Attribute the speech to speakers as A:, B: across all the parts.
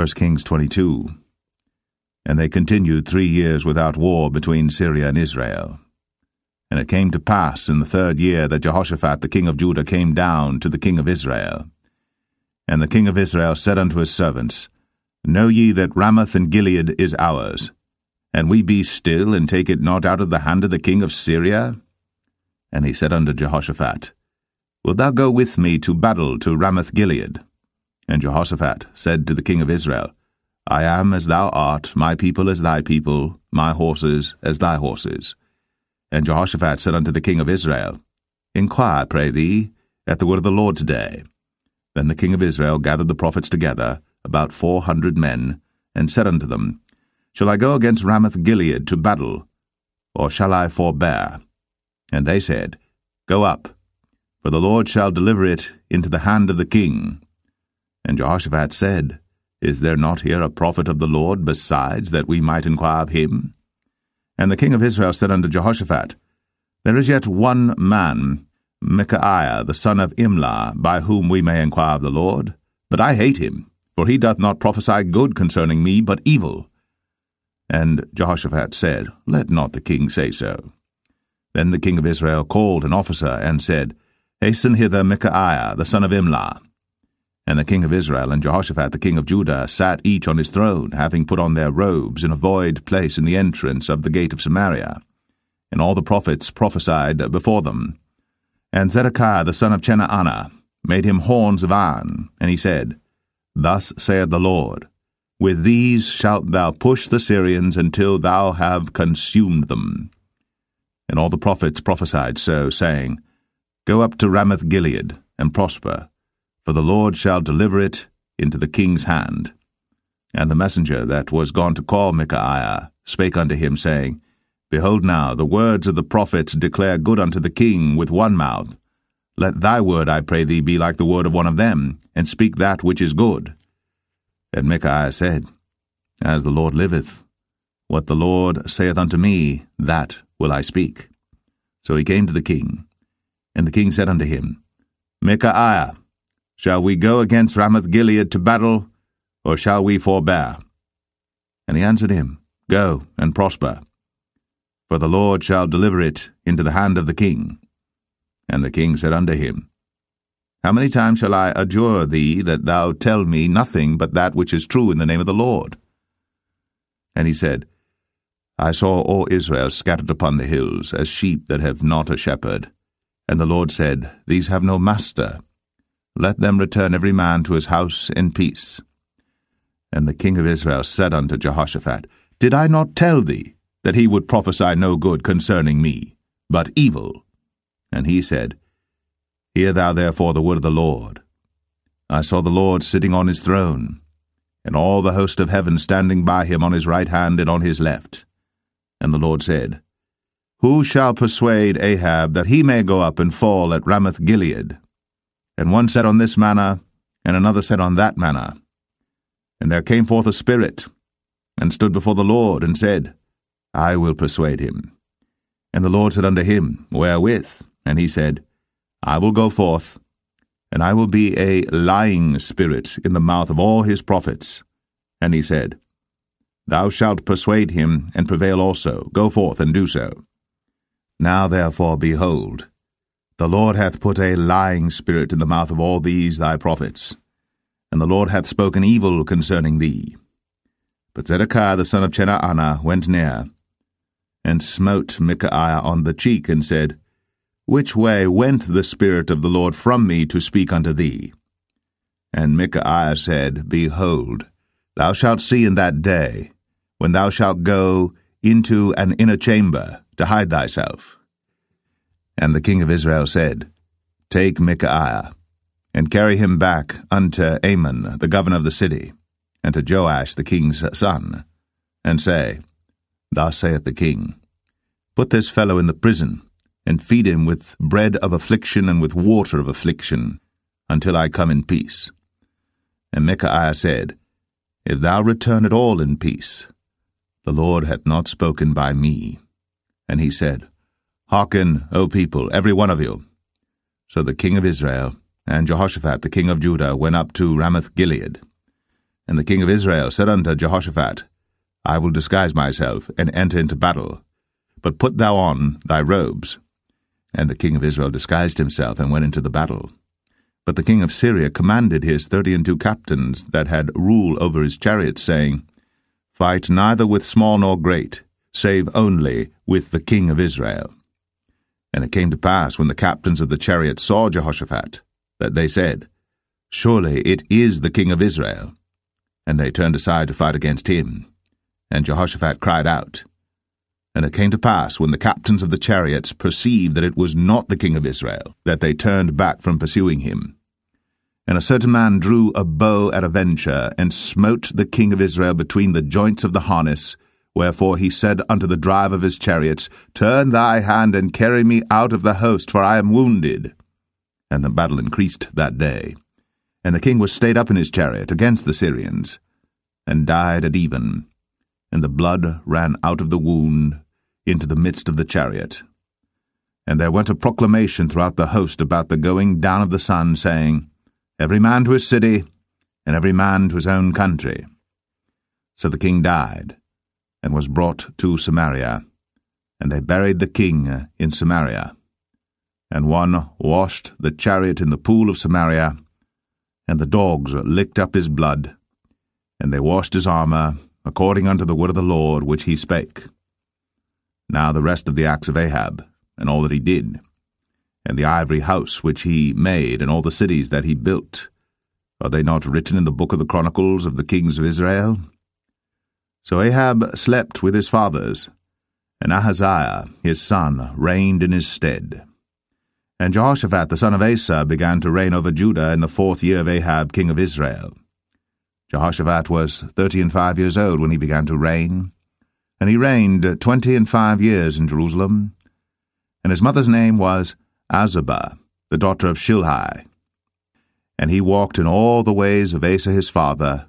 A: 1 Kings 22. And they continued three years without war between Syria and Israel. And it came to pass in the third year that Jehoshaphat the king of Judah came down to the king of Israel. And the king of Israel said unto his servants, Know ye that Ramoth and Gilead is ours, and we be still, and take it not out of the hand of the king of Syria? And he said unto Jehoshaphat, Wilt thou go with me to battle to Ramoth Gilead? And Jehoshaphat said to the king of Israel, I am as thou art, my people as thy people, my horses as thy horses. And Jehoshaphat said unto the king of Israel, Inquire, pray thee, at the word of the Lord today. Then the king of Israel gathered the prophets together, about four hundred men, and said unto them, Shall I go against Ramoth Gilead to battle, or shall I forbear? And they said, Go up, for the Lord shall deliver it into the hand of the king. And Jehoshaphat said, Is there not here a prophet of the Lord besides, that we might inquire of him? And the king of Israel said unto Jehoshaphat, There is yet one man, Micaiah the son of Imlah, by whom we may inquire of the Lord. But I hate him, for he doth not prophesy good concerning me, but evil. And Jehoshaphat said, Let not the king say so. Then the king of Israel called an officer, and said, Hasten hither Micaiah the son of Imlah. And the king of Israel and Jehoshaphat the king of Judah sat each on his throne, having put on their robes in a void place in the entrance of the gate of Samaria. And all the prophets prophesied before them. And Zedekiah the son of Chenaanah made him horns of iron, and he said, Thus saith the Lord, With these shalt thou push the Syrians until thou have consumed them. And all the prophets prophesied so, saying, Go up to Ramoth Gilead, and prosper, for the Lord shall deliver it into the king's hand. And the messenger that was gone to call Micaiah spake unto him, saying, Behold now, the words of the prophets declare good unto the king with one mouth. Let thy word, I pray thee, be like the word of one of them, and speak that which is good. And Micaiah said, As the Lord liveth, what the Lord saith unto me, that will I speak. So he came to the king. And the king said unto him, Micaiah, shall we go against Ramoth Gilead to battle, or shall we forbear? And he answered him, Go and prosper for the Lord shall deliver it into the hand of the king. And the king said unto him, How many times shall I adjure thee that thou tell me nothing but that which is true in the name of the Lord? And he said, I saw all Israel scattered upon the hills, as sheep that have not a shepherd. And the Lord said, These have no master. Let them return every man to his house in peace. And the king of Israel said unto Jehoshaphat, Did I not tell thee that he would prophesy no good concerning me, but evil. And he said, Hear thou therefore the word of the Lord. I saw the Lord sitting on his throne, and all the host of heaven standing by him on his right hand and on his left. And the Lord said, Who shall persuade Ahab that he may go up and fall at Ramoth Gilead? And one said on this manner, and another said on that manner. And there came forth a spirit, and stood before the Lord, and said, I will persuade him. And the Lord said unto him, Wherewith? And he said, I will go forth, and I will be a lying spirit in the mouth of all his prophets. And he said, Thou shalt persuade him, and prevail also. Go forth and do so. Now therefore, behold, the Lord hath put a lying spirit in the mouth of all these thy prophets, and the Lord hath spoken evil concerning thee. But Zedekiah the son of Chenaanah went near, and smote Micaiah on the cheek, and said, Which way went the Spirit of the Lord from me to speak unto thee? And Micaiah said, Behold, thou shalt see in that day, when thou shalt go into an inner chamber to hide thyself. And the king of Israel said, Take Micaiah, and carry him back unto Amon, the governor of the city, and to Joash the king's son, and say, Thus saith the king, Put this fellow in the prison, and feed him with bread of affliction and with water of affliction, until I come in peace. And Micaiah said, If thou return at all in peace, the Lord hath not spoken by me. And he said, Hearken, O people, every one of you. So the king of Israel and Jehoshaphat the king of Judah went up to Ramoth Gilead. And the king of Israel said unto Jehoshaphat, I will disguise myself, and enter into battle. But put thou on thy robes. And the king of Israel disguised himself, and went into the battle. But the king of Syria commanded his thirty and two captains that had rule over his chariots, saying, Fight neither with small nor great, save only with the king of Israel. And it came to pass, when the captains of the chariots saw Jehoshaphat, that they said, Surely it is the king of Israel. And they turned aside to fight against him. And Jehoshaphat cried out. And it came to pass, when the captains of the chariots perceived that it was not the king of Israel, that they turned back from pursuing him. And a certain man drew a bow at a venture, and smote the king of Israel between the joints of the harness. Wherefore he said unto the driver of his chariots, Turn thy hand and carry me out of the host, for I am wounded. And the battle increased that day. And the king was stayed up in his chariot against the Syrians, and died at even. And the blood ran out of the wound into the midst of the chariot. And there went a proclamation throughout the host about the going down of the sun, saying, Every man to his city, and every man to his own country. So the king died, and was brought to Samaria, and they buried the king in Samaria. And one washed the chariot in the pool of Samaria, and the dogs licked up his blood, and they washed his armour, according unto the word of the Lord which he spake. Now the rest of the acts of Ahab, and all that he did, and the ivory house which he made, and all the cities that he built, are they not written in the book of the Chronicles of the kings of Israel? So Ahab slept with his fathers, and Ahaziah his son reigned in his stead. And Jehoshaphat the son of Asa began to reign over Judah in the fourth year of Ahab king of Israel. Jehoshaphat was thirty and five years old when he began to reign, and he reigned twenty and five years in Jerusalem. And his mother's name was Azubah, the daughter of Shilhi. And he walked in all the ways of Asa his father.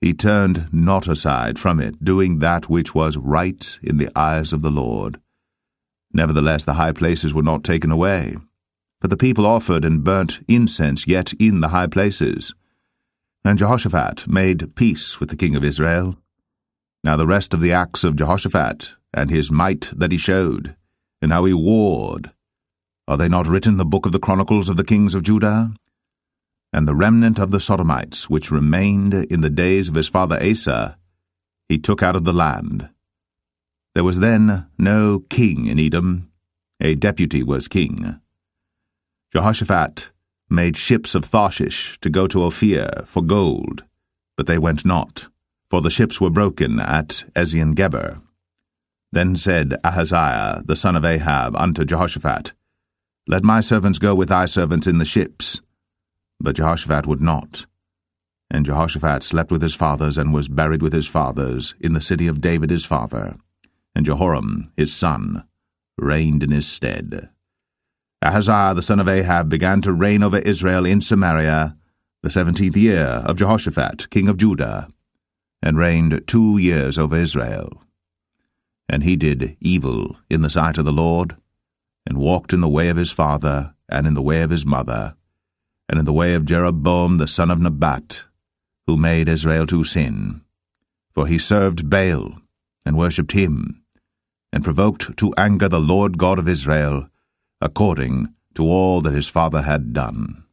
A: He turned not aside from it, doing that which was right in the eyes of the Lord. Nevertheless, the high places were not taken away But the people offered and burnt incense yet in the high places. And Jehoshaphat made peace with the king of Israel. Now the rest of the acts of Jehoshaphat, and his might that he showed, and how he warred, are they not written in the book of the Chronicles of the kings of Judah? And the remnant of the Sodomites, which remained in the days of his father Asa, he took out of the land. There was then no king in Edom, a deputy was king. Jehoshaphat made ships of Tharshish to go to Ophir for gold, but they went not, for the ships were broken at Ezion Geber. Then said Ahaziah the son of Ahab unto Jehoshaphat, Let my servants go with thy servants in the ships. But Jehoshaphat would not. And Jehoshaphat slept with his fathers, and was buried with his fathers, in the city of David his father. And Jehoram his son reigned in his stead. Ahaziah the son of Ahab began to reign over Israel in Samaria the seventeenth year of Jehoshaphat king of Judah, and reigned two years over Israel. And he did evil in the sight of the Lord, and walked in the way of his father, and in the way of his mother, and in the way of Jeroboam the son of Nebat, who made Israel to sin. For he served Baal, and worshipped him, and provoked to anger the Lord God of Israel, according to all that his father had done.